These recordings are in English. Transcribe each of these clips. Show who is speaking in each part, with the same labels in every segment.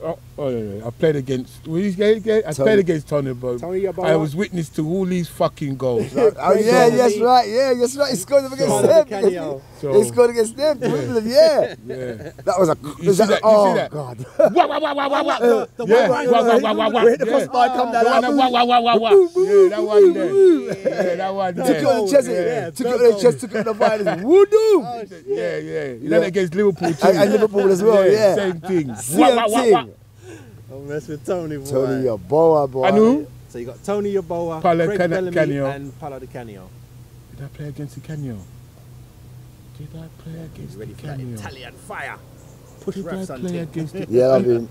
Speaker 1: Oh, oh yeah, yeah. I played against. Well, he's gay, gay. I
Speaker 2: Tony-
Speaker 1: played against Tony, but I was witness to all these fucking goals.
Speaker 2: Oh, yeah,
Speaker 3: So-
Speaker 2: yes, right, yeah, that's right. He scored against
Speaker 3: Follow
Speaker 2: them.
Speaker 3: the
Speaker 1: So-
Speaker 2: He scored against them. Wimbledon, yeah.
Speaker 1: yeah.
Speaker 2: That was a.
Speaker 1: You
Speaker 2: was
Speaker 1: see
Speaker 2: that,
Speaker 1: that? You
Speaker 2: oh,
Speaker 1: see that?
Speaker 2: God.
Speaker 1: Wah, wah, wah, wah, wah, wah.
Speaker 3: The- the
Speaker 1: Yeah,
Speaker 3: one-
Speaker 1: wah, wah, wah, wah, wah.
Speaker 2: Where the
Speaker 1: Yeah.
Speaker 2: crossbar come down.
Speaker 1: The one wah, wah, wah, wah, wah. Yeah, that one there. Yeah, that one
Speaker 2: Took it on the chest,
Speaker 3: Yeah,
Speaker 2: took it on the chest, took it on the violence. Voodoo!
Speaker 1: Oh, yeah, yeah. You know that against Liverpool too.
Speaker 2: And, and Liverpool as well, yeah.
Speaker 1: Same thing. Wah, wah, wah, wah.
Speaker 3: Don't mess with Tony, boy.
Speaker 2: Tony, your boy, boy.
Speaker 1: And who?
Speaker 3: So you got Tony Yeboah,
Speaker 1: Paolo
Speaker 3: Craig
Speaker 1: Can-
Speaker 3: Bellamy,
Speaker 1: Canio.
Speaker 3: and Paolo Di Canio.
Speaker 1: Did I play against Di Canio? Did I play against
Speaker 3: You ready
Speaker 1: the
Speaker 3: for that
Speaker 1: Canio?
Speaker 3: Italian fire? Push
Speaker 1: Did I play against the
Speaker 2: Yeah, I mean,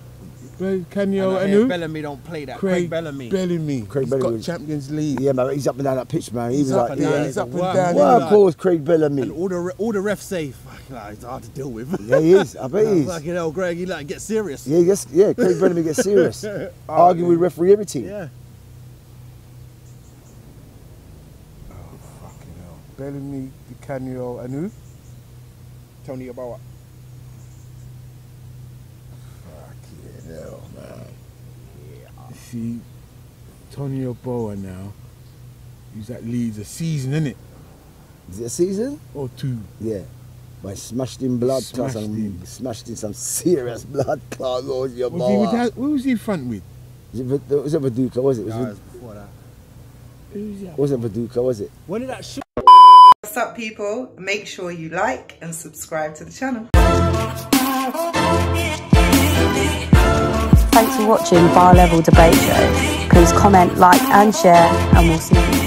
Speaker 1: Play Canio
Speaker 3: And I
Speaker 1: and
Speaker 3: hear
Speaker 1: who?
Speaker 3: Bellamy don't play that.
Speaker 1: Craig
Speaker 3: Craig Bellamy.
Speaker 1: Bellamy.
Speaker 2: Craig
Speaker 1: He's
Speaker 2: Bellamy.
Speaker 1: got Champions League.
Speaker 2: yeah, man, he's up and down that pitch, man. He
Speaker 3: He's
Speaker 2: was
Speaker 3: up
Speaker 2: like,
Speaker 3: and
Speaker 2: yeah.
Speaker 3: down.
Speaker 1: he's up and down.
Speaker 2: Well,
Speaker 3: Wow.
Speaker 2: of course, Craig Bellamy.
Speaker 3: And all the re- all the refs say, "Fuck, like, it's hard to deal with."
Speaker 2: Yeah, he is. I bet he is.
Speaker 3: Fucking hell, Greg, you like get serious.
Speaker 2: Yeah, yes, yeah. Craig Bellamy gets serious. Oh, Arguing with referee everything.
Speaker 3: Yeah.
Speaker 1: Oh, fucking hell. Bellamy, Di Canio and who?
Speaker 3: Tony Yeboah.
Speaker 1: Fucking hell, man. You see, Tony Yeboah now, he's at Leeds a season, innit? it?
Speaker 2: Is it a season?
Speaker 1: Or two.
Speaker 2: Yeah. But smashed in blood
Speaker 1: Smashed
Speaker 2: clots and
Speaker 1: him.
Speaker 2: smashed in some serious blood clot. Oh, your
Speaker 1: Was he with that, who was he in front with?
Speaker 2: Was it, Vid- was it Viduka? Was it? Was
Speaker 3: Nah, it
Speaker 2: it
Speaker 3: was before that.
Speaker 2: wasn't Viduka? Was it?
Speaker 3: When did that shoot?
Speaker 4: What's up, people? Make sure you like and subscribe to the channel.
Speaker 5: Thanks for watching Bar Level Debate Show. Please comment, like, and share, and we'll see you.